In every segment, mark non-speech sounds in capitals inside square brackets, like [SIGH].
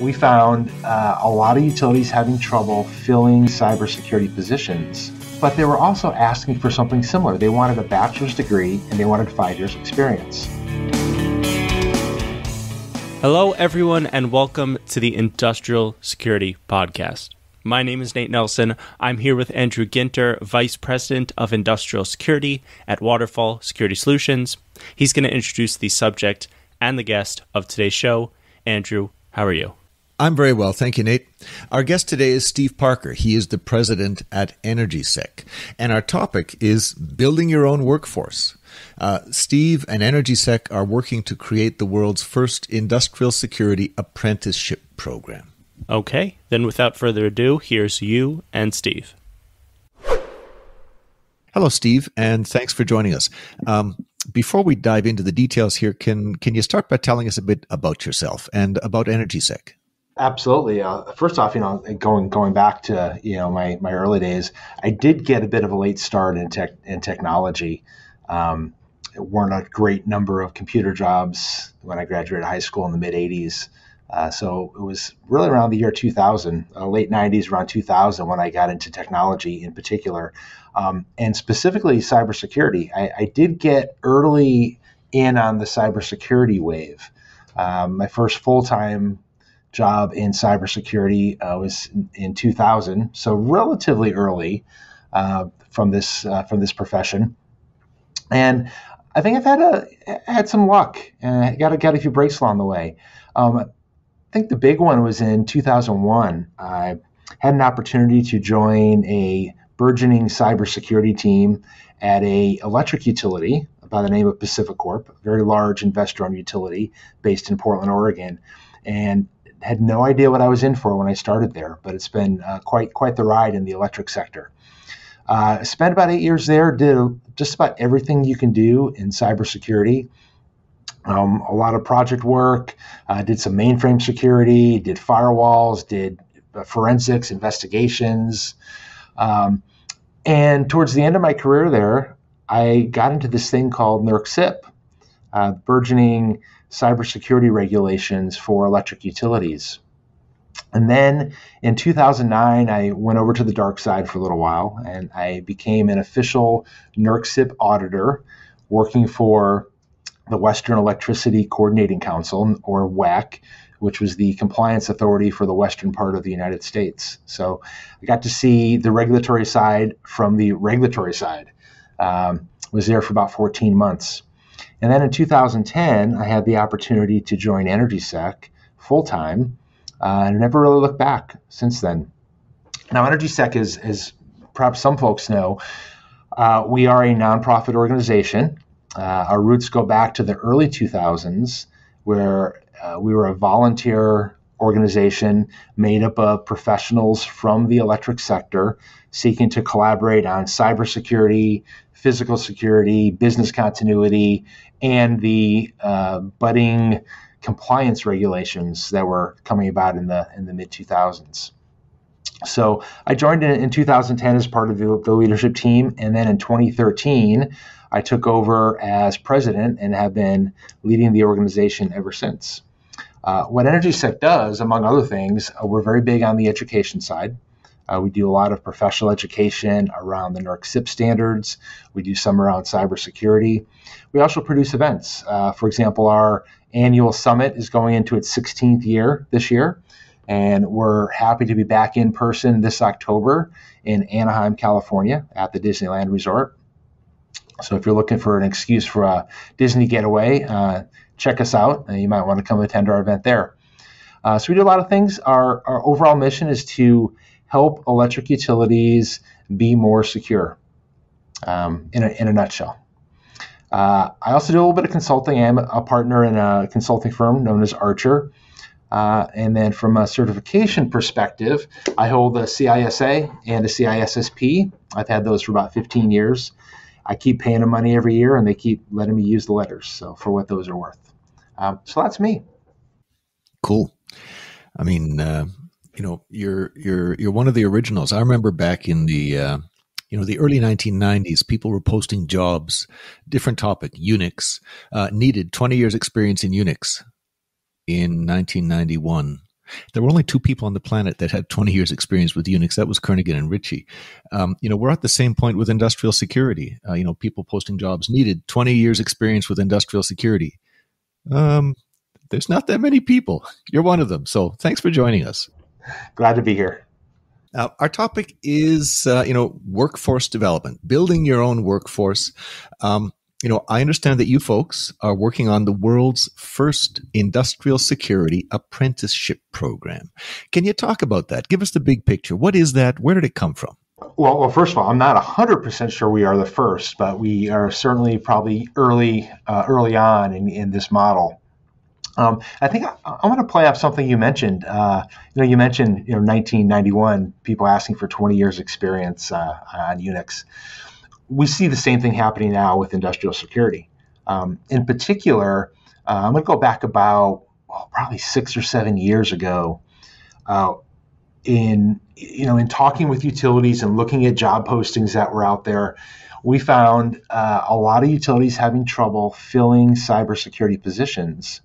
we found uh, a lot of utilities having trouble filling cybersecurity positions, but they were also asking for something similar. They wanted a bachelor's degree and they wanted five years' experience. Hello, everyone, and welcome to the Industrial Security Podcast. My name is Nate Nelson. I'm here with Andrew Ginter, Vice President of Industrial Security at Waterfall Security Solutions. He's going to introduce the subject and the guest of today's show. Andrew, how are you? I'm very well, thank you, Nate. Our guest today is Steve Parker. He is the president at EnergySec, and our topic is building your own workforce. Uh, Steve and EnergySec are working to create the world's first industrial security apprenticeship program. Okay, then without further ado, here's you and Steve. Hello, Steve, and thanks for joining us. Um, before we dive into the details here, can can you start by telling us a bit about yourself and about EnergySec? Absolutely. Uh, first off, you know, going going back to you know my my early days, I did get a bit of a late start in tech in technology. Um, weren't a great number of computer jobs when I graduated high school in the mid '80s. Uh, so it was really around the year 2000, uh, late 90s, around 2000, when I got into technology in particular, um, and specifically cybersecurity. I, I, did get early in on the cybersecurity wave. Um, my first full time job in cybersecurity uh, was in, in, 2000, so relatively early uh, from this uh, from this profession. And I think I've had a had some luck. and got a, got a few breaks along the way. Um, I think the big one was in 2001. I had an opportunity to join a burgeoning cybersecurity team at a electric utility by the name of PacifiCorp, a very large investor-owned utility based in Portland, Oregon, and had no idea what I was in for when I started there. But it's been uh, quite quite the ride in the electric sector. Uh, spent about eight years there. Did just about everything you can do in cybersecurity um, a lot of project work, uh, did some mainframe security, did firewalls, did uh, forensics, investigations. Um, and towards the end of my career there, I got into this thing called NERC uh, burgeoning cybersecurity regulations for electric utilities. And then in 2009, I went over to the dark side for a little while and I became an official NERC auditor working for the Western Electricity Coordinating Council, or WECC, which was the compliance authority for the western part of the United States. So I got to see the regulatory side from the regulatory side. Um, was there for about 14 months. And then in 2010, I had the opportunity to join EnergySec full time, uh, and never really looked back since then. Now, EnergySec is, as perhaps some folks know, uh, we are a nonprofit organization. Uh, our roots go back to the early 2000s, where uh, we were a volunteer organization made up of professionals from the electric sector seeking to collaborate on cybersecurity, physical security, business continuity, and the uh, budding compliance regulations that were coming about in the in the mid 2000s. So I joined in, in 2010 as part of the, the leadership team, and then in 2013 I took over as president and have been leading the organization ever since. Uh, what EnergySec does, among other things, uh, we're very big on the education side. Uh, we do a lot of professional education around the NERC CIP standards. We do some around cybersecurity. We also produce events. Uh, for example, our annual summit is going into its 16th year this year, and we're happy to be back in person this October in Anaheim, California at the Disneyland Resort. So if you're looking for an excuse for a Disney getaway, uh, check us out. And you might want to come attend our event there. Uh, so we do a lot of things. Our, our overall mission is to help electric utilities be more secure um, in, a, in a nutshell. Uh, I also do a little bit of consulting. I'm a partner in a consulting firm known as Archer. Uh, and then from a certification perspective, I hold a CISA and a CISSP. I've had those for about 15 years. I keep paying them money every year, and they keep letting me use the letters. So for what those are worth. Um, so that's me. Cool. I mean, uh, you know, you're you're you're one of the originals. I remember back in the uh, you know the early 1990s, people were posting jobs. Different topic, Unix. Uh, needed 20 years experience in Unix in 1991. There were only two people on the planet that had 20 years experience with Unix. That was Kernighan and Ritchie. Um, you know, we're at the same point with industrial security. Uh, you know, people posting jobs needed 20 years experience with industrial security. Um, there's not that many people. You're one of them. So thanks for joining us. Glad to be here. Uh, our topic is, uh, you know, workforce development, building your own workforce. Um, you know, I understand that you folks are working on the world's first industrial security apprenticeship program. Can you talk about that? Give us the big picture. What is that? Where did it come from? Well, well first of all, I'm not 100% sure we are the first, but we are certainly probably early uh, early on in, in this model. Um, I think I, I want to play off something you mentioned. Uh, you know, you mentioned you know 1991 people asking for 20 years experience uh, on Unix we see the same thing happening now with industrial security. Um, in particular, uh, I'm going to go back about oh, probably six or seven years ago. Uh, in you know, in talking with utilities and looking at job postings that were out there, we found uh, a lot of utilities having trouble filling cybersecurity positions.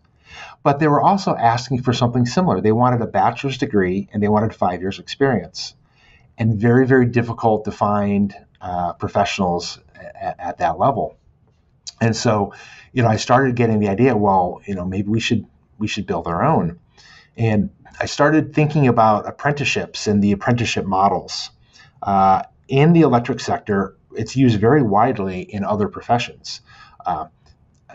But they were also asking for something similar. They wanted a bachelor's degree and they wanted five years experience, and very very difficult to find uh, professionals at, at, that level. And so, you know, I started getting the idea. Well, you know, maybe we should we should build our own. And I started thinking about apprenticeships and the apprenticeship models. Uh, in the electric sector, it's used very widely in other professions. Uh,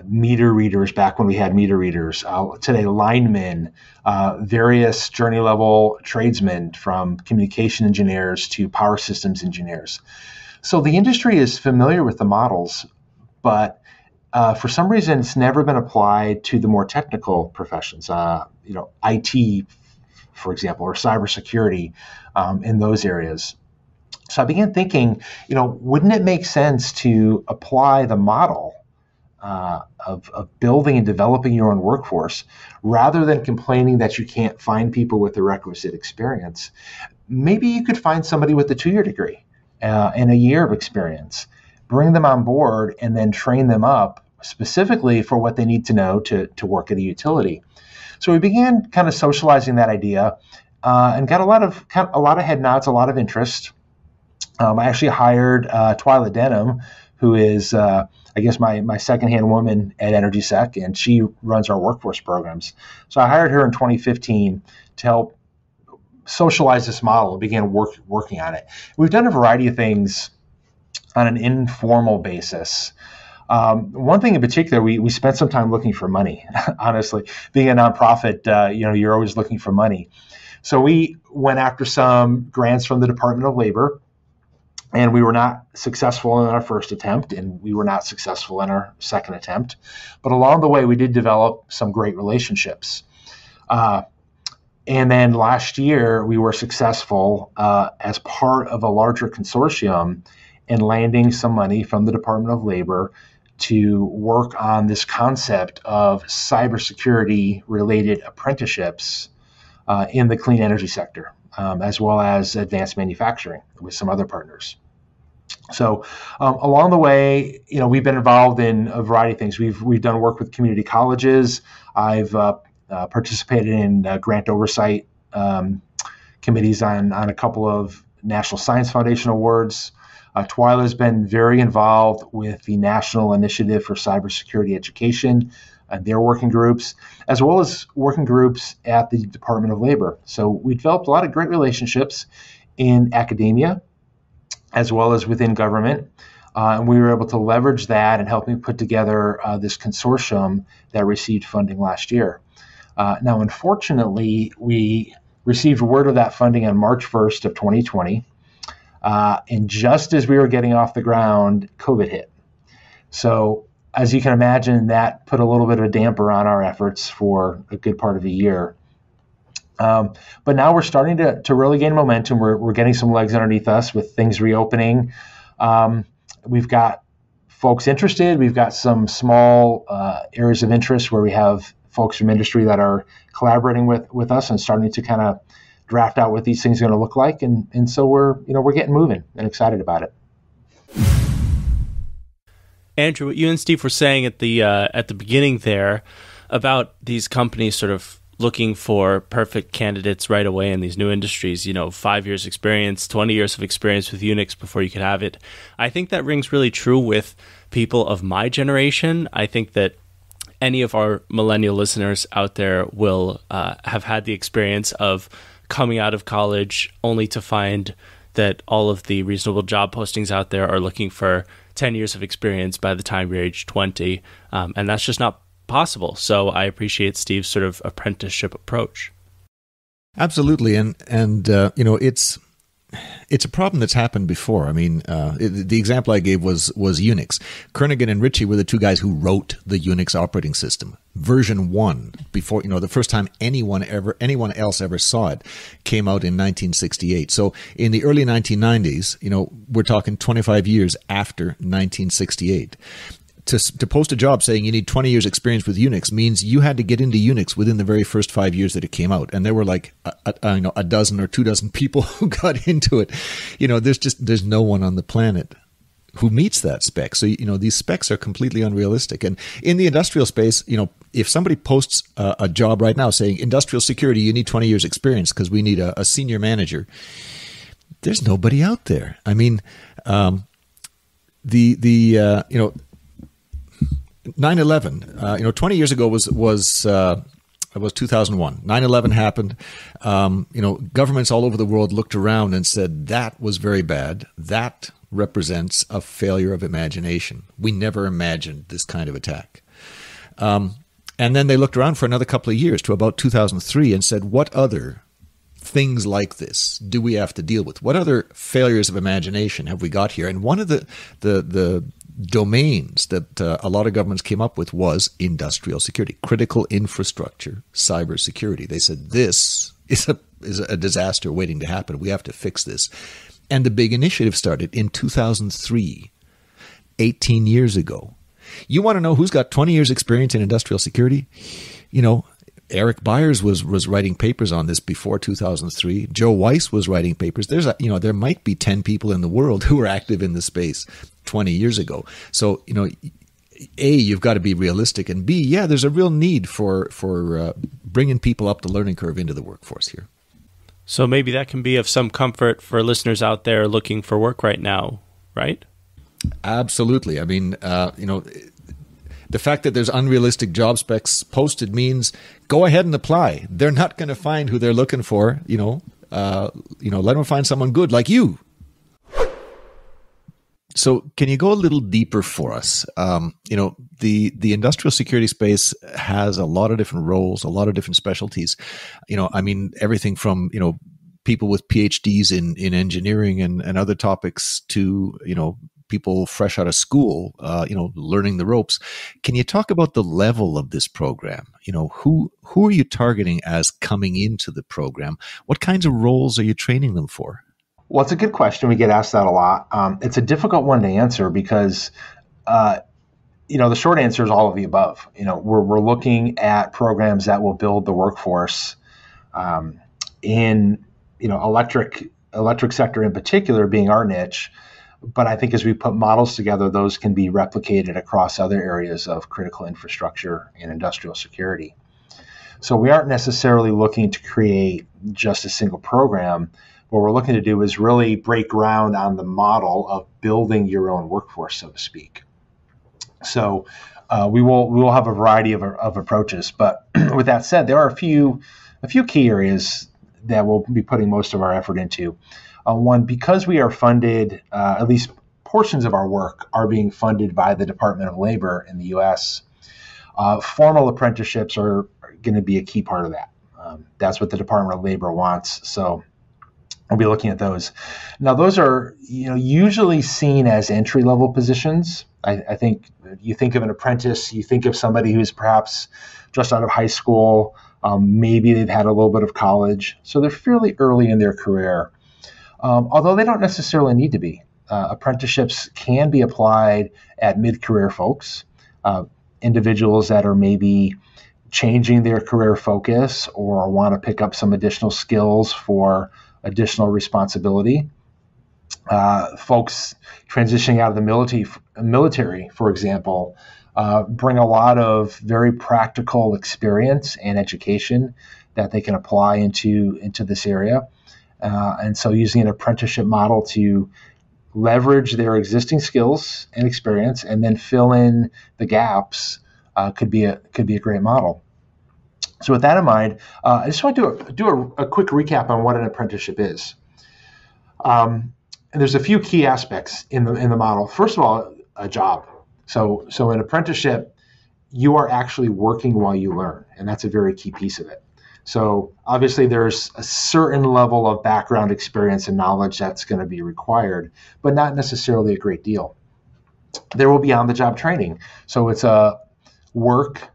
meter readers back when we had meter readers. Uh, today, linemen, uh, various journey level tradesmen from communication engineers to power systems engineers. So the industry is familiar with the models, but uh, for some reason, it's never been applied to the more technical professions. Uh, you know, IT, for example, or cybersecurity um, in those areas. So I began thinking, you know, wouldn't it make sense to apply the model uh, of, of, building and developing your own workforce rather than complaining that you can't find people with the requisite experience? Maybe you could find somebody with a two year degree uh, and a year of experience, bring them on board, and then train them up specifically for what they need to know to, to work at a utility. So we began kind of socializing that idea uh, and got a lot of a lot of head nods, a lot of interest. Um, I actually hired uh, Twyla Denham, who is uh, I guess my my secondhand woman at EnergySec, and she runs our workforce programs. So I hired her in 2015 to help socialize this model and began work, working on it. We've done a variety of things on an informal basis. Um, one thing in particular, we, we spent some time looking for money. [LAUGHS] Honestly, being a nonprofit, uh, you know, you're always looking for money. So we went after some grants from the Department of Labor, and we were not successful in our first attempt, and we were not successful in our second attempt. But along the way, we did develop some great relationships. Uh, and then last year, we were successful uh, as part of a larger consortium in landing some money from the Department of Labor to work on this concept of cybersecurity related apprenticeships uh, in the clean energy sector, um, as well as advanced manufacturing with some other partners. So um, along the way, you know, we've been involved in a variety of things. We've we've done work with community colleges. I've uh, uh, participated in uh, grant oversight um, committees on, on a couple of National Science Foundation awards. Uh, Twyla has been very involved with the National Initiative for Cybersecurity Education and their working groups, as well as working groups at the Department of Labor. So we developed a lot of great relationships in academia as well as within government. Uh, and we were able to leverage that and help me put together uh, this consortium that received funding last year. Uh, now, unfortunately, we received word of that funding on March 1st of 2020. Uh, and just as we were getting off the ground, COVID hit. So, as you can imagine, that put a little bit of a damper on our efforts for a good part of a year. Um, but now we're starting to, to really gain momentum. We're, we're getting some legs underneath us with things reopening. Um, we've got folks interested. We've got some small uh, areas of interest where we have folks from industry that are collaborating with with us and starting to kind of draft out what these things are going to look like and and so we're you know we're getting moving and excited about it andrew what you and steve were saying at the uh, at the beginning there about these companies sort of looking for perfect candidates right away in these new industries, you know, five years experience, 20 years of experience with Unix before you could have it. I think that rings really true with people of my generation. I think that any of our millennial listeners out there will uh, have had the experience of coming out of college only to find that all of the reasonable job postings out there are looking for 10 years of experience by the time you're age 20. Um, and that's just not possible. So I appreciate Steve's sort of apprenticeship approach. Absolutely, and and uh, you know it's it's a problem that's happened before. I mean, uh, it, the example I gave was was Unix. Kernighan and Ritchie were the two guys who wrote the Unix operating system. Version one, before you know, the first time anyone ever anyone else ever saw it, came out in 1968. So in the early 1990s, you know, we're talking 25 years after 1968 to, to post a job saying you need 20 years experience with Unix means you had to get into Unix within the very first five years that it came out. And there were like, a, a, you know, a dozen or two dozen [LAUGHS] people who got into it. You know, there's just, there's no one on the planet who meets that spec. So, you know, these specs are completely unrealistic. And in the industrial space, you know, if somebody posts a, a job right now saying industrial security, you need 20 years experience because we need a, a, senior manager, there's nobody out there. I mean, um, the, the, uh, you know, 9/11, uh, you know, 20 years ago was was uh, was 2001. 9/11 happened. Um, you know, governments all over the world looked around and said that was very bad. That represents a failure of imagination. We never imagined this kind of attack. Um, and then they looked around for another couple of years to about 2003 and said, what other things like this do we have to deal with? What other failures of imagination have we got here? And one of the the the domains that uh, a lot of governments came up with was industrial security, critical infrastructure, cybersecurity. They said this is a is a disaster waiting to happen. We have to fix this. And the big initiative started in 2003, 18 years ago. You want to know who's got 20 years experience in industrial security? You know, Eric Byres was was writing papers on this before 2003. Joe Weiss was writing papers. There's a, you know there might be 10 people in the world [LAUGHS] who are active in the space 20 years ago. So you know, a you've got to be realistic, and b yeah, there's a real need for for uh, bringing people up the learning curve into the workforce here. So maybe that can be of some comfort for listeners out there looking for work right now, right? Absolutely. I mean, uh, you know the fact that there's unrealistic job specs posted means go ahead and apply. They're not going to find who they're looking for. You know, uh, you know, let them find someone good like you. So, can you go a little deeper for us? Um, you know, the the industrial security space has a lot of different roles, a lot of different specialties. You know, I mean, everything from you know people with PhDs in in engineering and, and other topics to you know people fresh out of school, uh, you know, learning the ropes. Can you talk about the level of this program? You know, who who are you targeting as coming into the program? What kinds of roles are you training them for? Well, it's a good question. We get asked that a lot. Um, it's a difficult one to answer because, uh, you know, the short answer is all of the above. You know, we're we're looking at programs that will build the workforce um, in you know electric electric sector in particular being our niche but I think as we put models together, those can be replicated across other areas of critical infrastructure and industrial security. So we aren't necessarily looking to create just a single program. What we're looking to do is really break ground on the model of building your own workforce, so to speak. So uh, we will we will have a variety of, of approaches. But [CLEARS THROAT] with that said, there are a few a few key areas that we'll be putting most of our effort into. Uh, one, because we are funded, uh, at least portions of our work are being funded by the Department of Labor in the U.S. Uh, formal apprenticeships are, are going to be a key part of that. Um, that's what the Department of Labor wants. So we'll be looking at those. Now, those are you know usually seen as entry level positions. I, I, think you think of an apprentice, you think of somebody who's perhaps just out of high school. Um, maybe they've had a little bit of college, so they're fairly early in their career um, although they don't necessarily need to be. Uh, apprenticeships can be applied at mid career folks, uh, individuals that are maybe changing their career focus or want to pick up some additional skills for additional responsibility. Uh, folks transitioning out of the military, military for example, uh, bring a lot of very practical experience and education that they can apply into into this area. Uh, and so, using an apprenticeship model to leverage their existing skills and experience, and then fill in the gaps, uh, could be a could be a great model. So, with that in mind, uh, I just want to do a, do a, a, quick recap on what an apprenticeship is. Um, and there's a few key aspects in the in the model. First of all, a job. So, so an apprenticeship, you are actually working while you learn, and that's a very key piece of it. So obviously, there's a certain level of background experience and knowledge that's going to be required, but not necessarily a great deal. There will be on-the-job training. So it's a work,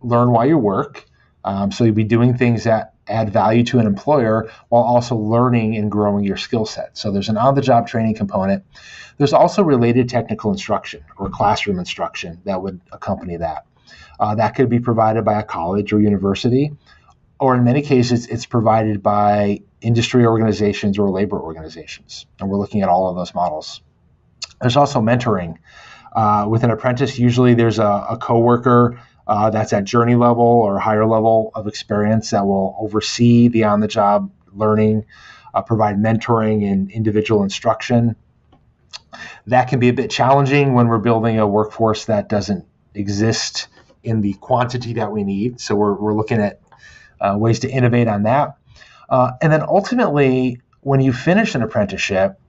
learn while you work. Um, so you'll be doing things that add value to an employer while also learning and growing your skill set. So there's an on-the-job training component. There's also related technical instruction or classroom instruction that would accompany that. Uh, that could be provided by a college or university or in many cases, it's provided by industry organizations or labor organizations. And we're looking at all of those models. There's also mentoring. Uh, with an apprentice, usually there's a, a coworker uh, that's at journey level or higher level of experience that will oversee the on the job learning, uh, provide mentoring and individual instruction. That can be a bit challenging when we're building a workforce that doesn't exist in the quantity that we need. So we're, we're looking at ways to innovate on that. Uh, and then ultimately, when you finish an apprenticeship,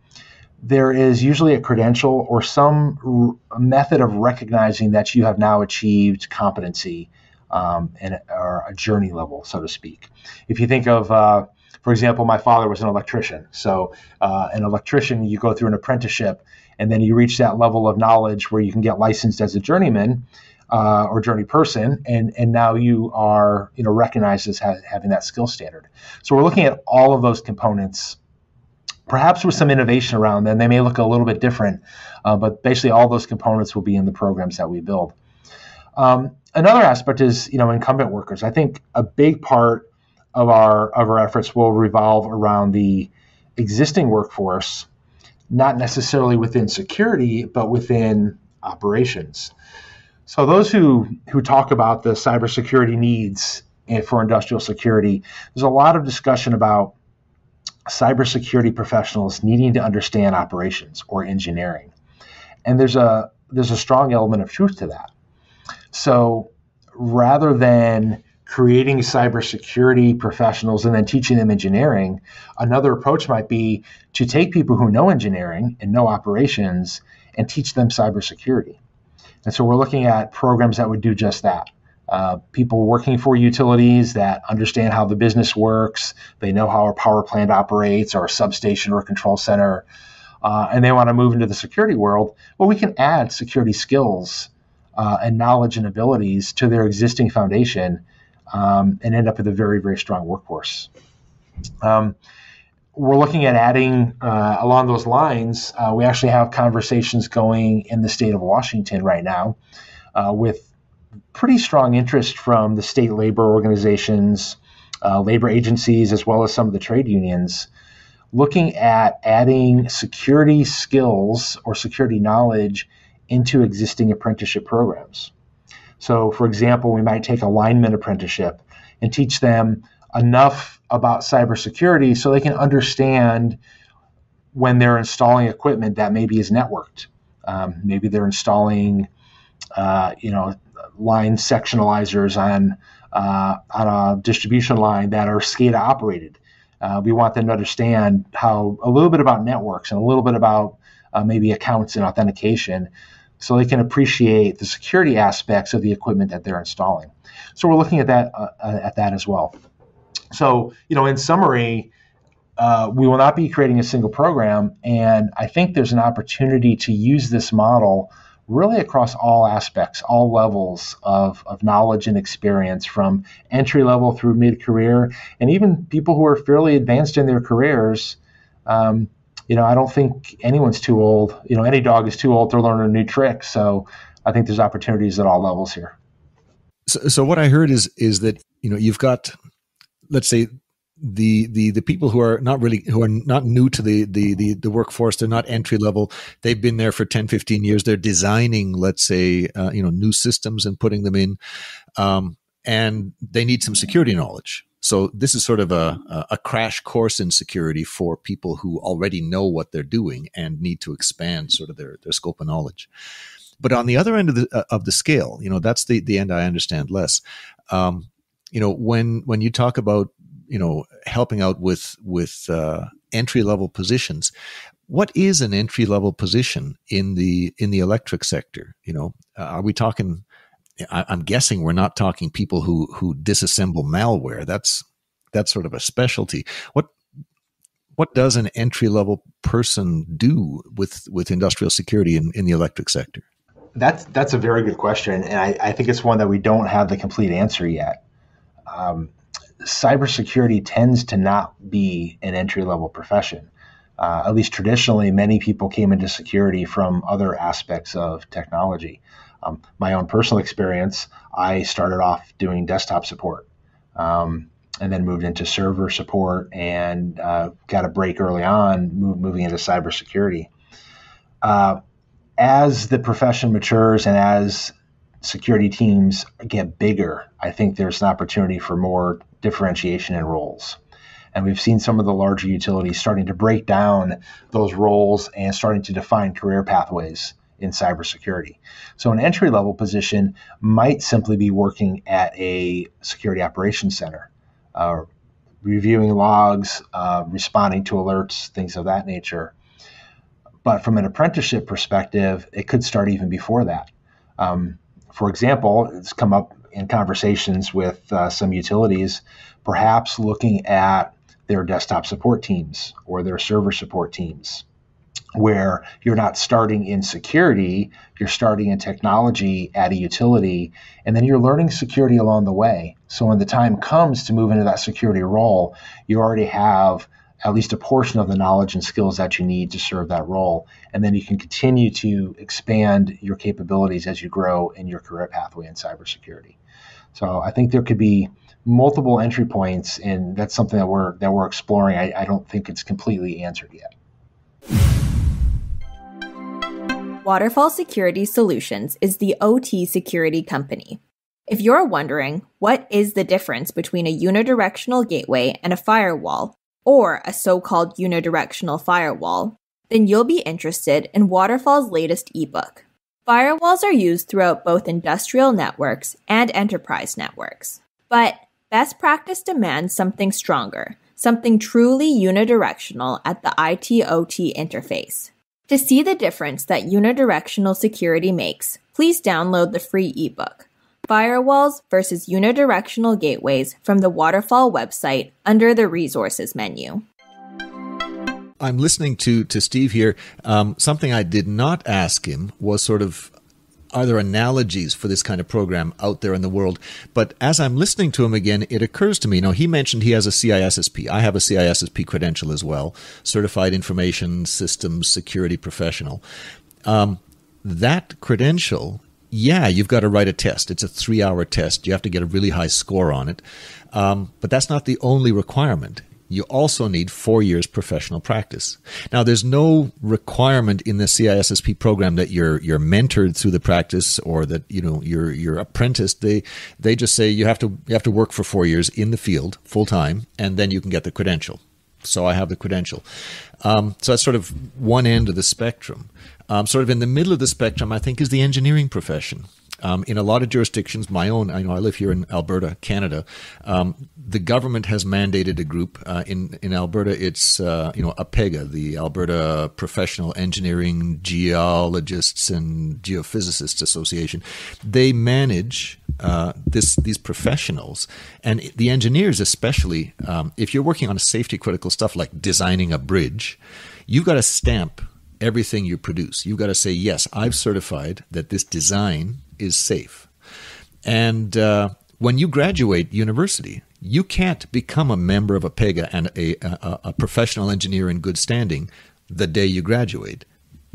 there is usually a credential or some r- method of recognizing that you have now achieved competency um, and or a journey level, so to speak. If you think of, uh, for example, my father was an electrician. So, uh, an electrician, you go through an apprenticeship, and then you reach that level of knowledge where you can get licensed as a journeyman uh, or journey person, and and now you are you know recognized as ha- having that skill standard. So we're looking at all of those components, perhaps with some innovation around them. They may look a little bit different, uh, but basically all those components will be in the programs that we build. Um, another aspect is you know incumbent workers. I think a big part of our of our efforts will revolve around the existing workforce, not necessarily within security, but within operations. So those who who talk about the cybersecurity needs for industrial security, there's a lot of discussion about cybersecurity professionals needing to understand operations or engineering, and there's a there's a strong element of truth to that. So rather than creating cybersecurity professionals and then teaching them engineering, another approach might be to take people who know engineering and know operations and teach them cybersecurity. And so we're looking at programs that would do just that. Uh, people working for utilities that understand how the business works, they know how a power plant operates or a substation or a control center, uh, and they want to move into the security world. Well, we can add security skills uh, and knowledge and abilities to their existing foundation um, and end up with a very, very strong workforce. Um, we're looking at adding uh, along those lines. Uh, we actually have conversations going in the state of Washington right now uh, with pretty strong interest from the state labor organizations, uh, labor agencies, as well as some of the trade unions, looking at adding security skills or security knowledge into existing apprenticeship programs. So, for example, we might take a lineman apprenticeship and teach them enough about cybersecurity so they can understand when they're installing equipment that maybe is networked. Um, maybe they're installing, uh, you know, line sectionalizers on uh, on a distribution line that are SCADA operated. Uh, we want them to understand how a little bit about networks and a little bit about uh, maybe accounts and authentication, so they can appreciate the security aspects of the equipment that they're installing. So we're looking at that uh, at that as well. So, you know, in summary, uh, we will not be creating a single program. And I think there's an opportunity to use this model really across all aspects, all levels of, of knowledge and experience from entry level through mid career, and even people who are fairly advanced in their careers. Um, you know, I don't think anyone's too old. You know, any dog is too old to learn a new trick. So I think there's opportunities at all levels here. So, so what I heard is is that you know you've got let's say the the the people who are not really who are not new to the the the, the workforce they're not entry level they've been there for 10 15 years they're designing let's say uh, you know new systems and putting them in um, and they need some security knowledge so this is sort of a, a crash course in security for people who already know what they're doing and need to expand sort of their, their scope of knowledge. But on the other end of the uh, of the scale, you know, that's the the end I understand less. Um, you know, when when you talk about you know helping out with with uh, entry level positions, what is an entry level position in the in the electric sector? You know, uh, are we talking I, am guessing we're not talking people who who disassemble malware. That's that's sort of a specialty. What what does an entry level person do with with industrial security in, in the electric sector? That's that's a very good question, and I, I think it's one that we don't have the complete answer yet. Um, cybersecurity tends to not be an entry level profession. Uh, at least traditionally, many people came into security from other aspects of technology. Um, my own personal experience, I started off doing desktop support um, and then moved into server support and uh, got a break early on, move, moving into cybersecurity. Uh, as the profession matures and as security teams get bigger, I think there's an opportunity for more differentiation in roles. And we've seen some of the larger utilities starting to break down those roles and starting to define career pathways in cybersecurity. So, an entry level position might simply be working at a security operations center, uh, reviewing logs, uh, responding to alerts, things of that nature. But from an apprenticeship perspective, it could start even before that. Um, for example, it's come up in conversations with uh, some utilities, perhaps looking at their desktop support teams or their server support teams where you're not starting in security, you're starting in technology at a utility, and then you're learning security along the way. So when the time comes to move into that security role, you already have at least a portion of the knowledge and skills that you need to serve that role. And then you can continue to expand your capabilities as you grow in your career pathway in cybersecurity. So I think there could be multiple entry points, and that's something that we're that we're exploring. I, I don't think it's completely answered yet. Waterfall Security Solutions is the OT security company. If you're wondering what is the difference between a unidirectional gateway and a firewall, or a so called unidirectional firewall, then you'll be interested in Waterfall's latest ebook. Firewalls are used throughout both industrial networks and enterprise networks. But best practice demands something stronger, something truly unidirectional at the IT OT interface. To see the difference that unidirectional security makes, please download the free ebook, Firewalls versus Unidirectional Gateways from the Waterfall website under the Resources menu. I'm listening to to Steve here. Um, something I did not ask him was sort of are there analogies for this kind of program out there in the world? But as I'm listening to him again, it occurs to me. You know, he mentioned he has a CISSP. I have a CISSP credential as well, Certified Information Systems Security Professional. Um, that credential, yeah, you've got to write a test. It's a three-hour test. You have to get a really high score on it. Um, but that's not the only requirement you also need four years professional practice. Now, there's no requirement in the CISSP program that you're you're mentored through the practice or that you know you're you're apprenticed. They they just say you have to you have to work for four years in the field full time, and then you can get the credential. So I have the credential. Um, so that's sort of one end of the spectrum. Um, sort of in the middle of the spectrum, I think, is the engineering profession. Um, in a lot of jurisdictions, my own, I know I live here in Alberta, Canada. Um, the government has mandated a group uh, in in Alberta. It's uh, you know APEGA, the Alberta Professional Engineering Geologists and Geophysicists Association. They manage uh, this these professionals and the engineers, especially um, if you're working on a safety critical stuff like designing a bridge, you've got to stamp everything you produce. You've got to say, yes, I've certified that this design is safe. And uh, when you graduate university, you can't become a member of APEGA and a, a, a professional engineer in good standing the day you graduate.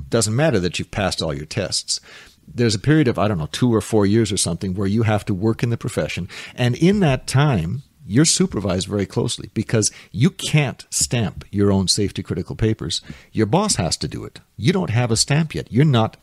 Doesn't matter that you've passed all your tests. There's a period of, I don't know, two or four years or something where you have to work in the profession. And in that time, you're supervised very closely because you can't stamp your own safety critical papers. Your boss has to do it. You don't have a stamp yet. You're not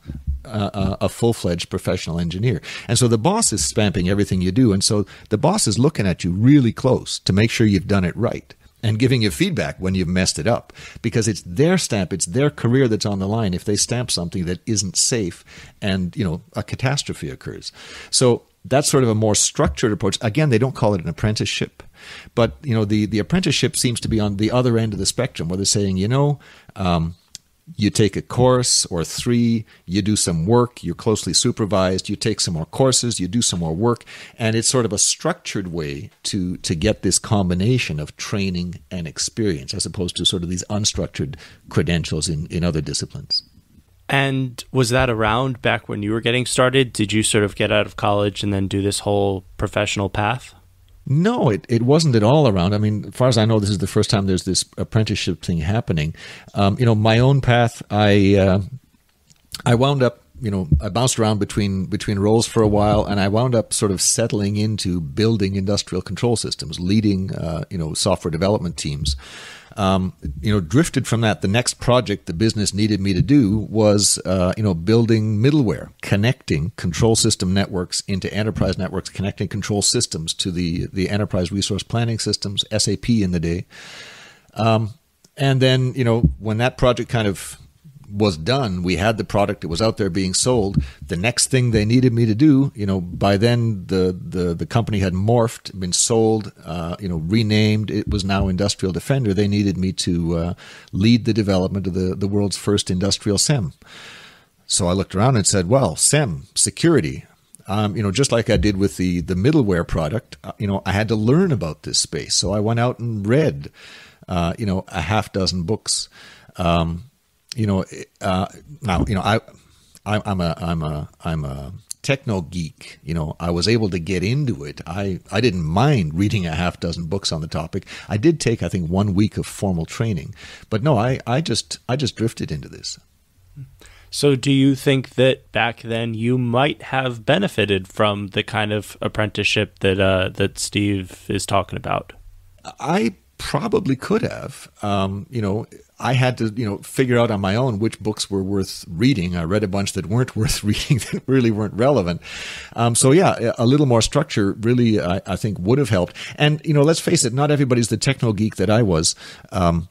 uh, a full fledged professional engineer. And so the boss is stamping everything you do. And so the boss is looking at you really close to make sure you've done it right and giving you feedback when you've messed it up because it's their stamp it's their career that's on the line if they stamp something that isn't safe and you know a catastrophe occurs so that's sort of a more structured approach. Again, they don't call it an apprenticeship, but you know the the apprenticeship seems to be on the other end of the spectrum, where they're saying, you know, um, you take a course or three, you do some work, you're closely supervised, you take some more courses, you do some more work, and it's sort of a structured way to to get this combination of training and experience, as opposed to sort of these unstructured credentials in in other disciplines. And was that around back when you were getting started? Did you sort of get out of college and then do this whole professional path? No, it, it wasn't at all around. I mean, as far as I know, this is the first time there's this apprenticeship thing happening. Um, you know, my own path, I uh, I wound up, you know, I bounced around between between roles for a while, and I wound up sort of settling into building industrial control systems, leading, uh, you know, software development teams um, you know, drifted from that. The next project the business needed me to do was, uh, you know, building middleware, connecting control system networks into enterprise networks, connecting control systems to the the enterprise resource planning systems, SAP in the day. Um, and then, you know, when that project kind of was done. We had the product; it was out there being sold. The next thing they needed me to do, you know, by then the the, the company had morphed, been sold, uh, you know, renamed. It was now Industrial Defender. They needed me to uh, lead the development of the the world's first industrial SEM. So I looked around and said, "Well, SEM security." Um, you know, just like I did with the the middleware product, uh, you know, I had to learn about this space. So I went out and read, uh, you know, a half dozen books. Um, you know, uh, now you know I, I I'm a I'm a I'm a techno geek. You know, I was able to get into it. I I didn't mind reading a half dozen books on the topic. I did take I think one week of formal training, but no, I I just I just drifted into this. So, do you think that back then you might have benefited from the kind of apprenticeship that uh, that Steve is talking about? I probably could have. Um, you know, I had to, you know, figure out on my own which books were worth reading. I read a bunch that weren't [LAUGHS] worth reading, that really weren't relevant. Um, so yeah, a little more structure really, I, I, think, would have helped. And you know, let's face it, not everybody's the techno geek that I was. Um,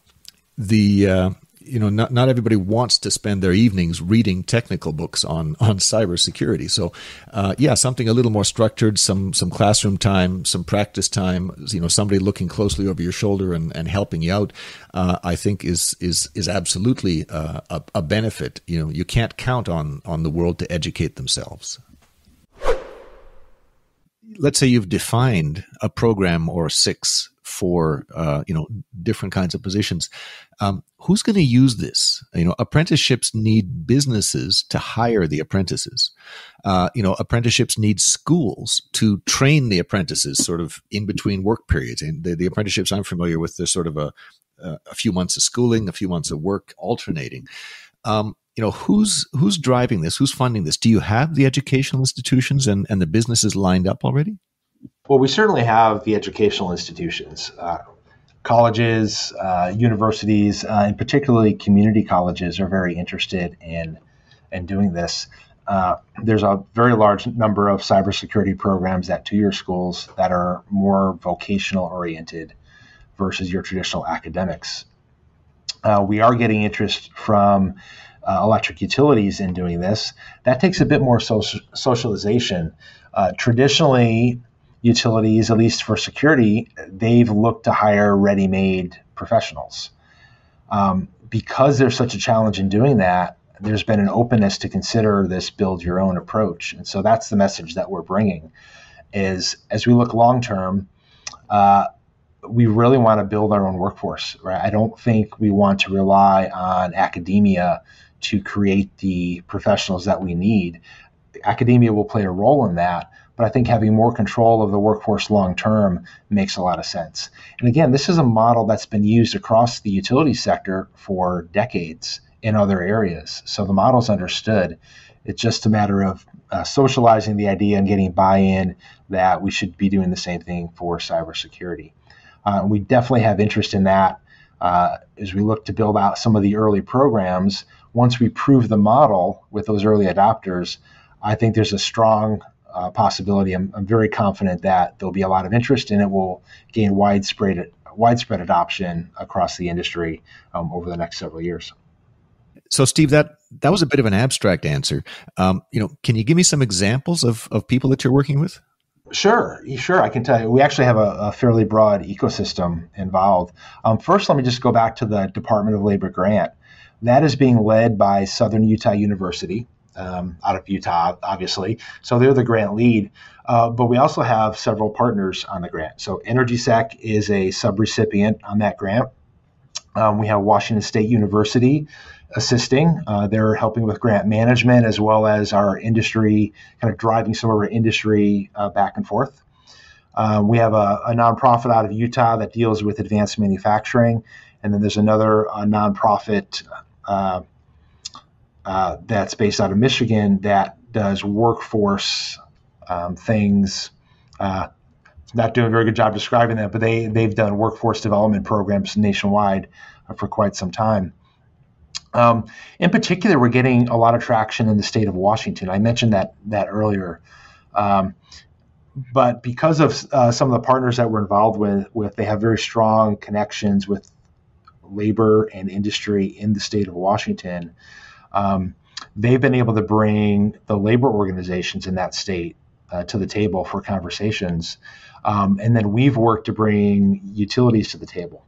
the uh, you know, not, not everybody wants to spend their evenings reading technical books on, on cybersecurity. So, uh, yeah, something a little more structured, some, some classroom time, some practice time, you know, somebody looking closely over your shoulder and, and helping you out, uh, I think is, is, is absolutely uh, a, a benefit. You know, you can't count on, on the world to educate themselves let's say you've defined a program or six for uh, you know different kinds of positions. Um, who's going to use this? You know, apprenticeships need businesses to hire the apprentices. Uh, you know, apprenticeships need schools to train the apprentices, sort of in between work periods. And the, the apprenticeships I'm familiar with, there's sort of a a few months of schooling, a few months of work, alternating. Um, you know who's who's driving this who's funding this do you have the educational institutions and, and the businesses lined up already well we certainly have the educational institutions uh, colleges uh, universities uh, and particularly community colleges are very interested in in doing this uh, there's a very large number of cybersecurity programs at two-year schools that are more vocational oriented versus your traditional academics uh, we are getting interest from uh, electric utilities in doing this. That takes a bit more social, socialization. Uh, traditionally, utilities, at least for security, they've looked to hire ready made professionals. Um, because there's such a challenge in doing that, there's been an openness to consider this build your own approach. And so that's the message that we're bringing is as we look long term, uh, we really want to build our own workforce, right? I don't think we want to rely on academia to create the professionals that we need. Academia will play a role in that, but I think having more control of the workforce long term makes a lot of sense. And again, this is a model that's been used across the utility sector for decades in other areas. So the model's understood. It's just a matter of uh, socializing the idea and getting buy-in that we should be doing the same thing for cybersecurity. Uh, we definitely have interest in that uh, as we look to build out some of the early programs. Once we prove the model with those early adopters, I think there's a strong uh, possibility. I'm, I'm, very confident that there'll be a lot of interest and it will gain widespread widespread adoption across the industry um, over the next several years. So, Steve, that that was a bit of an abstract answer. Um, you know, can you give me some examples of of people that you're working with? Sure, sure. I can tell you, we actually have a, a fairly broad ecosystem involved. Um, first, let me just go back to the Department of Labor grant. That is being led by Southern Utah University, um, out of Utah, obviously. So they're the grant lead. Uh, but we also have several partners on the grant. So EnergySec is a subrecipient on that grant. Um, we have Washington State University assisting. Uh, they're helping with grant management as well as our industry, kind of driving some of our industry uh, back and forth. Uh, we have a, a, nonprofit out of Utah that deals with advanced manufacturing, and then there's another uh, nonprofit uh, uh, that's based out of Michigan that does workforce um, things. not doing a very good job describing that, but they they've done workforce development programs nationwide for quite some time. Um, in particular, we're getting a lot of traction in the state of Washington. I mentioned that that earlier. Um, but because of uh, some of the partners that we're involved with, with they have very strong connections with labor and industry in the state of Washington. Um, they've been able to bring the labor organizations in that state uh, to the table for conversations, um, and then we've worked to bring utilities to the table.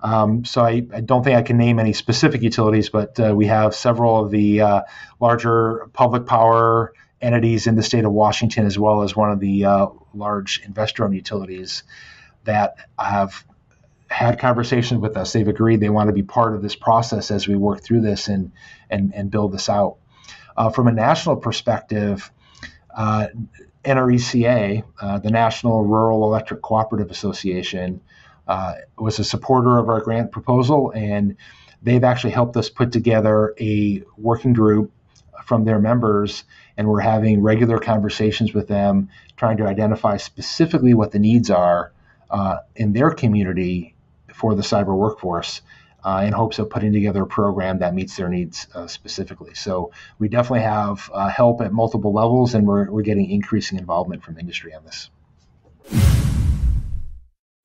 Um, so I, I, don't think I can name any specific utilities, but uh, we have several of the uh, larger public power entities in the state of Washington, as well as one of the uh, large investor-owned utilities that have had conversations with us. They've agreed they want to be part of this process as we work through this and and, and build this out. Uh, from a national perspective, uh, NRECA, uh, the National Rural Electric Cooperative Association, uh, was a supporter of our grant proposal, and they've actually helped us put together a working group from their members, and we're having regular conversations with them, trying to identify specifically what the needs are uh, in their community for the cyber workforce. Uh, in hopes of putting together a program that meets their needs uh, specifically. So we definitely have uh, help at multiple levels, and we're, we're getting increasing involvement from industry on this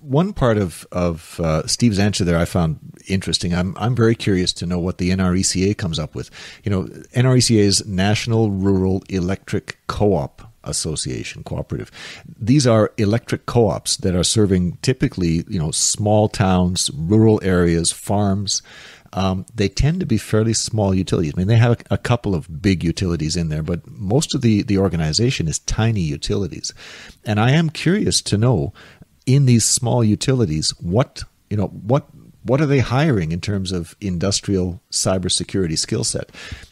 one part of of uh, Steve's answer there I found interesting. I'm I'm very curious to know what the NRECA comes up with. You know, NRECA is National Rural Electric Co-op Association cooperative. These are electric co-ops that are serving typically, you know, small towns, rural areas, farms. Um, they tend to be fairly small utilities. I mean, they have a, a, couple of big utilities in there, but most of the, the organization is tiny utilities. And I am curious to know in these small utilities, what you know, what what are they hiring in terms of industrial cybersecurity skill set?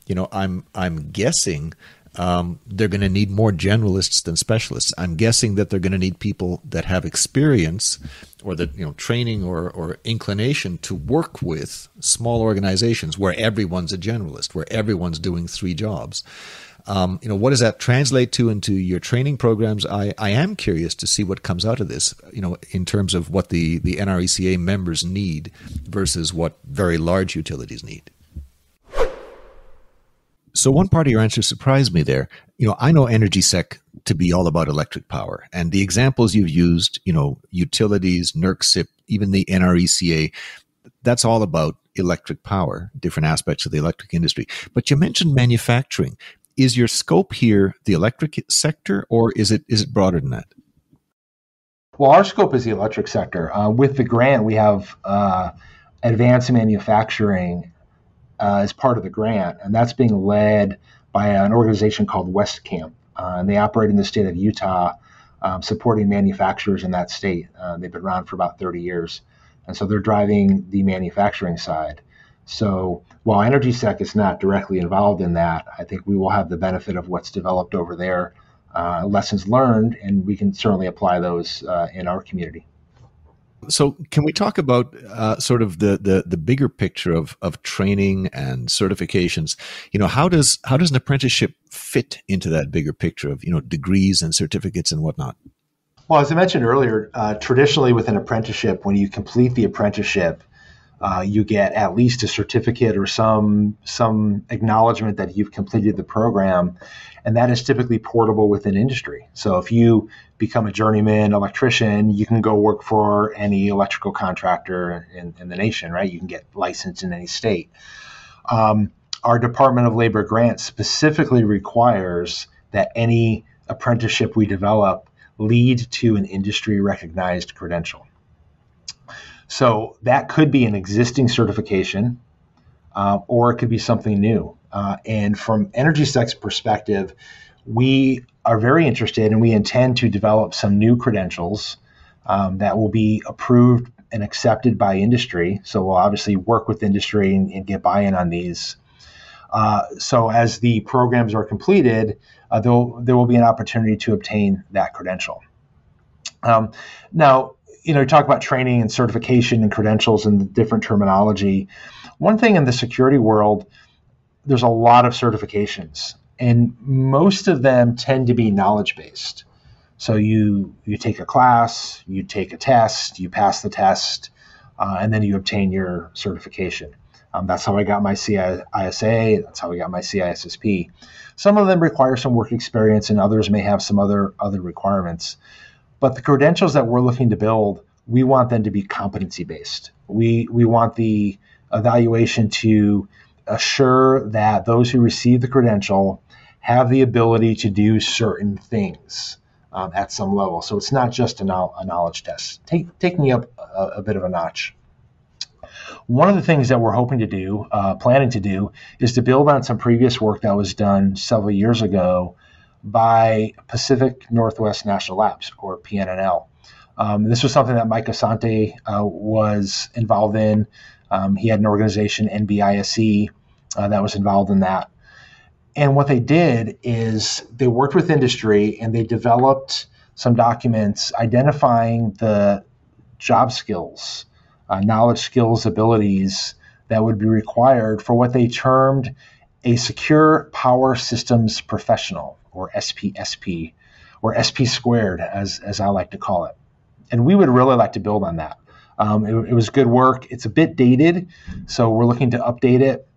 You know, I'm I'm guessing um, they're going to need more generalists than specialists. I'm guessing that they're going to need people that have experience or that you know training or, or inclination to work with small organizations where everyone's a generalist, where everyone's doing three jobs. Um, you know, what does that translate to into your training programs? I, I am curious to see what comes out of this, you know, in terms of what the, the NRECA members need versus what very large utilities need. So one part of your answer surprised me there. You know, I know EnergySec to be all about electric power, and the examples you've used, you know, utilities, NERC even the NRECA, that's all about electric power, different aspects of the electric industry. But you mentioned manufacturing is your scope here the electric sector, or is it is it broader than that? Well, our scope is the electric sector. Uh, with the grant, we have uh, advanced manufacturing uh, as part of the grant, and that's being led by an organization called WestCamp, uh, and they operate in the state of Utah, um, supporting manufacturers in that state. Uh, they've been around for about 30 years, and so they're driving the manufacturing side. So while EnergySec is not directly involved in that, I think we will have the benefit of what's developed over there, uh, lessons learned, and we can certainly apply those uh, in our community. So, can we talk about uh, sort of the, the the bigger picture of of training and certifications? You know, how does how does an apprenticeship fit into that bigger picture of you know degrees and certificates and whatnot? Well, as I mentioned earlier, uh, traditionally with an apprenticeship, when you complete the apprenticeship, uh, you get at least a certificate or some some acknowledgement that you've completed the program, and that is typically portable within industry. So if you become a journeyman electrician, you can go work for any electrical contractor in, in the nation, right? You can get licensed in any state. Um, our Department of Labor grant specifically requires that any apprenticeship we develop lead to an industry recognized credential. So that could be an existing certification, uh, or it could be something new. Uh, and from EnergySec's perspective, we are very interested and we intend to develop some new credentials um, that will be approved and accepted by industry. So we'll obviously work with industry and, and get buy in on these. Uh, so as the programs are completed, uh, there will be an opportunity to obtain that credential. Um, now, you know, talk about training and certification and credentials and the different terminology. One thing in the security world, there's a lot of certifications and most of them tend to be knowledge based. So you you take a class, you take a test, you pass the test, uh, and then you obtain your certification. Um, that's how I got my CISA. That's how I got my CISSP. Some of them require some work experience, and others may have some other other requirements. But the credentials that we're looking to build, we want them to be competency based. We we want the evaluation to assure that those who receive the credential have the ability to do certain things um, at some level. So it's not just a, no- a knowledge test. Take, taking up a, a, bit of a notch. One of the things that we're hoping to do, uh, planning to do, is to build on some previous work that was done several years ago by Pacific Northwest National Labs, or PNNL. Um, this was something that Mike Assante uh, was involved in. Um, he had an organization, NBISE, uh, that was involved in that. And what they did is they worked with industry and they developed some documents identifying the job skills, uh, knowledge, skills, abilities that would be required for what they termed a secure power systems professional, or SPSP, or SP squared, as, as I like to call it. And we would really like to build on that. Um, it, it was good work. It's a bit dated, so we're looking to update it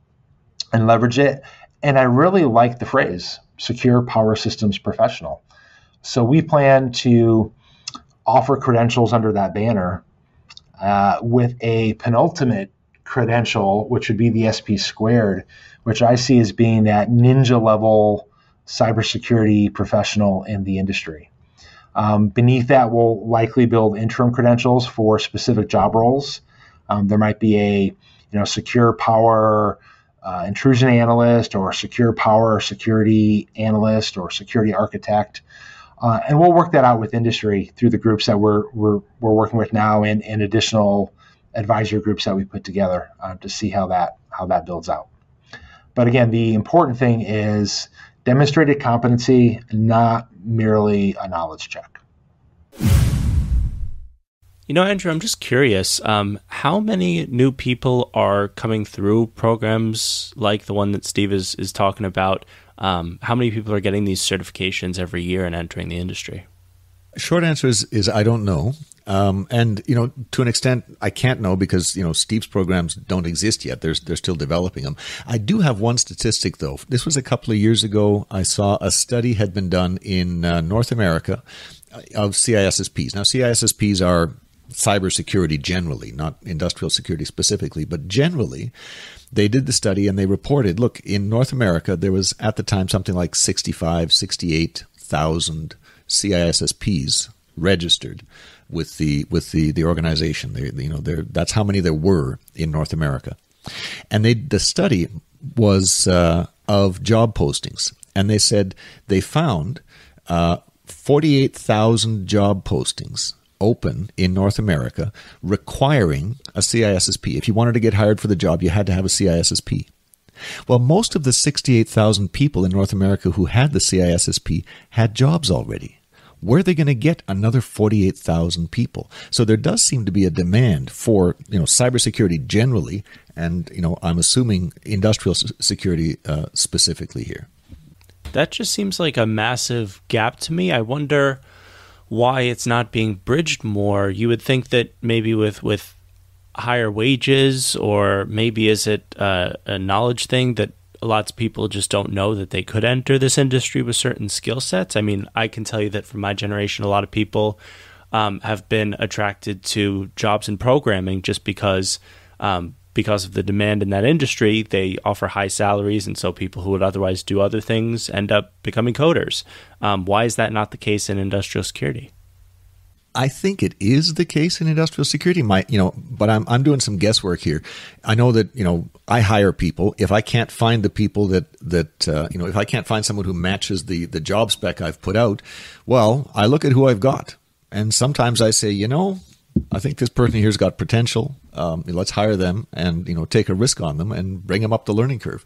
and leverage it. And I really like the phrase secure power systems professional. So we plan to offer credentials under that banner uh, with a penultimate credential, which would be the SP squared, which I see as being that ninja level cybersecurity professional in the industry. Um, beneath that, we'll likely build interim credentials for specific job roles. Um, there might be a you know secure power uh, intrusion analyst or secure power security analyst or security architect. Uh, and we'll work that out with industry through the groups that we're, we're, we're working with now and, and additional advisory groups that we put together uh, to see how that, how that builds out. But again, the important thing is demonstrated competency, not merely a knowledge check. You know, Andrew, I'm just curious. Um, how many new people are coming through programs like the one that Steve is, is talking about? Um, how many people are getting these certifications every year and entering the industry? Short answer is, is I don't know. Um, and you know, to an extent, I can't know because you know Steve's programs don't exist yet. They're they're still developing them. I do have one statistic though. This was a couple of years ago. I saw a study had been done in uh, North America of CISSPs. Now, CISSPs are cybersecurity generally, not industrial security specifically, but generally, they did the study and they reported look, in North America, there was at the time something like 65, 68,000 CISSPs registered with the with the the organization. They, you know, there that's how many there were in North America, and they the study was uh, of job postings, and they said they found uh, forty eight thousand job postings open in North America requiring a CISSP. If you wanted to get hired for the job, you had to have a CISSP. Well, most of the 68,000 people in North America who had the CISSP had jobs already. where are they going to get another 48,000 people? So there does seem to be a demand for, you know, cybersecurity generally, and, you know, I'm assuming industrial security uh, specifically here. That just seems like a massive gap to me. I wonder why it's not being bridged more. You would think that maybe with, with higher wages, or maybe is it uh, a knowledge thing that lots of people just don't know that they could enter this industry with certain skill sets. I mean, I can tell you that for my generation, a lot of people um, have been attracted to jobs in programming just because. Um, because of the demand in that industry, they offer high salaries, and so people who would otherwise do other things end up becoming coders. Um, why is that not the case in industrial security? I think it is the case in industrial security. My, you know, but I'm I'm doing some guesswork here. I know that you know I hire people. If I can't find the people that that uh, you know, if I can't find someone who matches the the job spec I've put out, well, I look at who I've got, and sometimes I say, you know, I think this person here's got potential. Um, let's hire them and you know take a risk on them and bring them up the learning curve.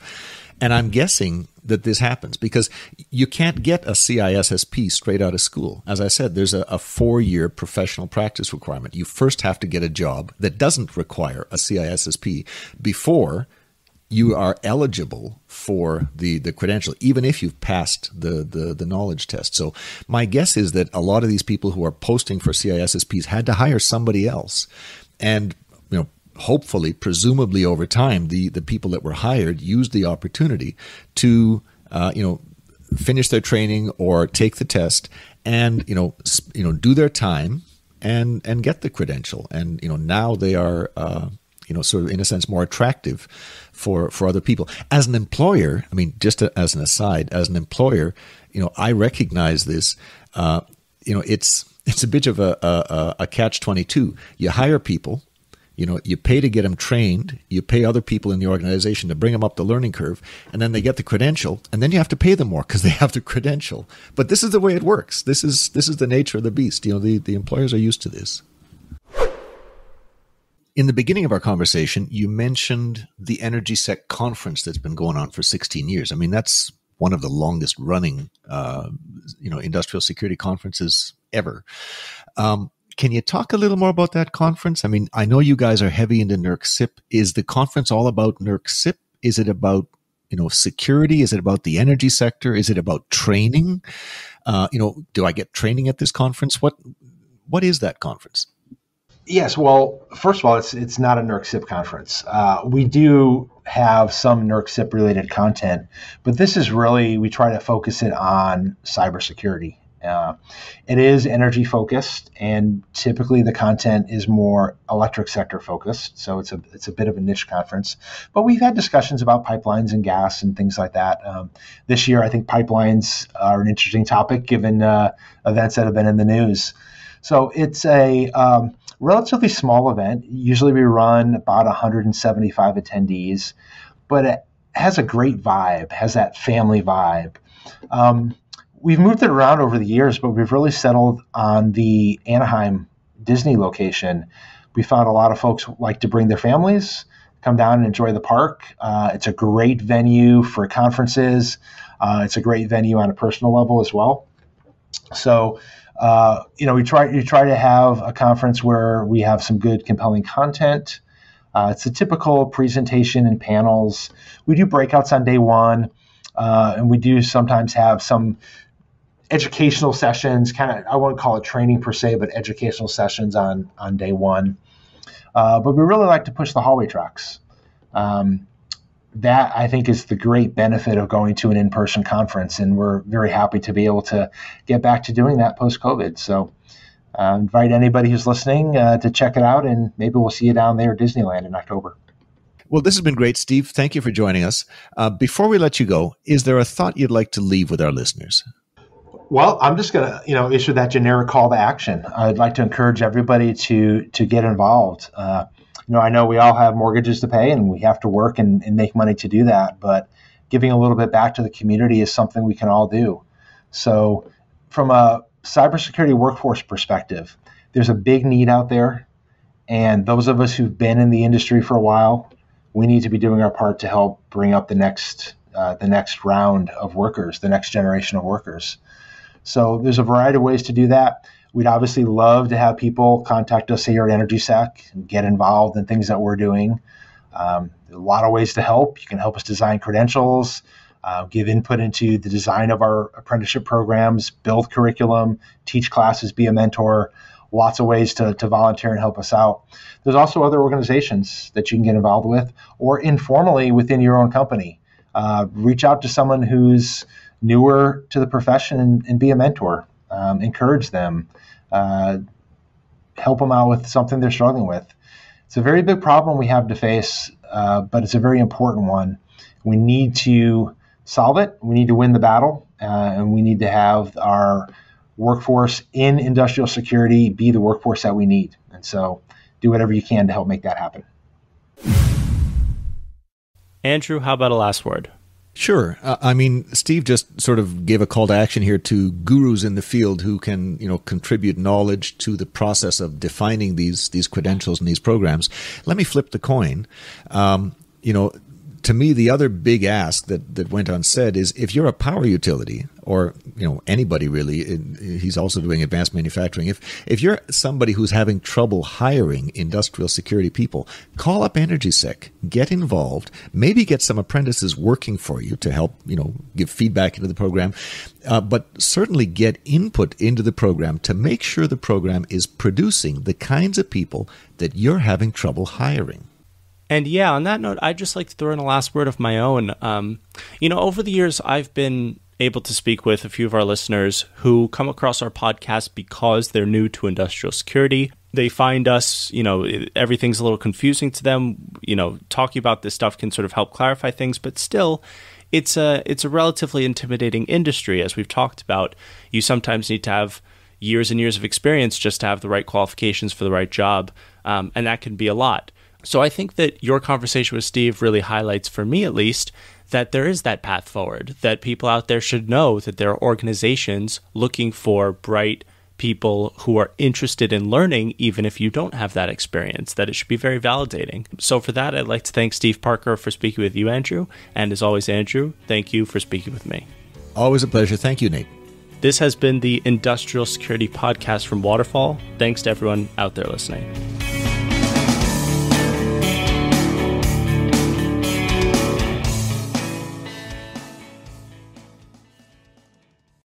And I'm guessing that this happens because you can't get a CISSP straight out of school. As I said, there's a, a four year professional practice requirement. You first have to get a job that doesn't require a CISSP before you are eligible for the, the credential, even if you've passed the, the, the knowledge test. So my guess is that a lot of these people who are posting for CISSPs had to hire somebody else. And you know, hopefully, presumably over time, the, the people that were hired used the opportunity to, uh, you know, finish their training or take the test and, you know, you know, do their time and, and get the credential. And, you know, now they are, uh, you know, sort of in a sense more attractive for, for other people. As an employer, I mean, just as an aside, as an employer, you know, I recognize this, uh, you know, it's, it's a bit of a, a, a catch 22. You hire people you know, you pay to get them trained, you pay other people in the organization to bring them up the learning curve, and then they get the credential, and then you have to pay them more because they have the credential. But this is the way it works. This is this is the nature of the beast. You know, the, the employers are used to this. In the beginning of our conversation, you mentioned the EnergySec conference that's been going on for 16 years. I mean, that's one of the longest running, uh, you know, industrial security conferences ever. Um, can you talk a little more about that conference? I mean, I know you guys are heavy into NERC CIP. Is the conference all about NERC CIP? Is it about you know security? Is it about the energy sector? Is it about training? Uh, you know, do I get training at this conference? What what is that conference? Yes, well, first of all, it's it's not a NERC CIP conference. Uh, we do have some NERC CIP related content, but this is really we try to focus it on cybersecurity uh, it is energy focused, and typically the content is more electric sector focused. So it's a it's a bit of a niche conference. But we've had discussions about pipelines and gas and things like that. Um, this year, I think pipelines are an interesting topic given uh, events that have been in the news. So it's a um, relatively small event. Usually, we run about 175 attendees, but it has a great vibe. Has that family vibe. Um, we've moved it around over the years, but we've really settled on the Anaheim Disney location. We found a lot of folks like to bring their families, come down and enjoy the park. Uh, it's a great venue for conferences. Uh, it's a great venue on a personal level as well. So, uh, you know, we try we try to have a conference where we have some good, compelling content. Uh, it's a typical presentation and panels. We do breakouts on day one. Uh, and we do sometimes have some educational sessions, kind of I won't call it training per se, but educational sessions on on day one. Uh, but we really like to push the hallway tracks. Um, that I think is the great benefit of going to an in-person conference, and we're very happy to be able to get back to doing that post-COVID. So, uh, invite anybody who's listening uh, to check it out, and maybe we'll see you down there at Disneyland in October. Well, this has been great, Steve. Thank you for joining us. Uh, before we let you go, is there a thought you'd like to leave with our listeners? Well, I'm just going to, you know, issue that generic call to action. I'd like to encourage everybody to to get involved. Uh, you know, I know we all have mortgages to pay and we have to work and, and make money to do that, but giving a little bit back to the community is something we can all do. So, from a cybersecurity workforce perspective, there's a big need out there, and those of us who've been in the industry for a while, we need to be doing our part to help bring up the next uh, the next round of workers, the next generation of workers. So there's a variety of ways to do that. We'd obviously love to have people contact us here at EnergySec and get involved in things that we're doing. Um, a lot of ways to help. You can help us design credentials, uh, give input into the design of our apprenticeship programs, build curriculum, teach classes, be a mentor. Lots of ways to, to volunteer and help us out. There's also other organizations that you can get involved with, or informally within your own company. Uh, reach out to someone who's newer to the profession and, and be a mentor. Um, encourage them, uh, help them out with something they're struggling with. It's a very big problem we have to face, uh, but it's a very important one. We need to solve it. We need to win the battle, uh, and we need to have our workforce in industrial security be the workforce that we need. And so, do whatever you can to help make that happen. Andrew, how about a last word? Sure. Uh, I mean, Steve just sort of gave a call to action here to gurus in the field who can, you know, contribute knowledge to the process of defining these these credentials and these programs. Let me flip the coin. Um, you know, to me, the other big ask that, that went unsaid is if you're a power utility or you know anybody really, he's also doing advanced manufacturing. If if you're somebody who's having trouble hiring industrial security people, call up EnergySec, get involved, maybe get some apprentices working for you to help you know give feedback into the program, uh, but certainly get input into the program to make sure the program is producing the kinds of people that you're having trouble hiring. And yeah, on that note, I'd just like to throw in a last word of my own. Um, you know, over the years, I've been able to speak with a few of our listeners who come across our podcast because they're new to industrial security. They find us, you know, everything's a little confusing to them. You know, talking about this stuff can sort of help clarify things, but still, it's a it's a relatively intimidating industry, as we've talked about. You sometimes need to have years and years of experience just to have the right qualifications for the right job, um, and that can be a lot. So I think that your conversation with Steve really highlights, for me at least, that there is that path forward, that people out there should know that there are organizations looking for bright people who are interested in learning, even if you don't have that experience, that it should be very validating. So, for that, I'd like to thank Steve Parker for speaking with you, Andrew. And as always, Andrew, thank you for speaking with me. Always a pleasure. Thank you, Nate. This has been the Industrial Security Podcast from Waterfall. Thanks to everyone out there listening.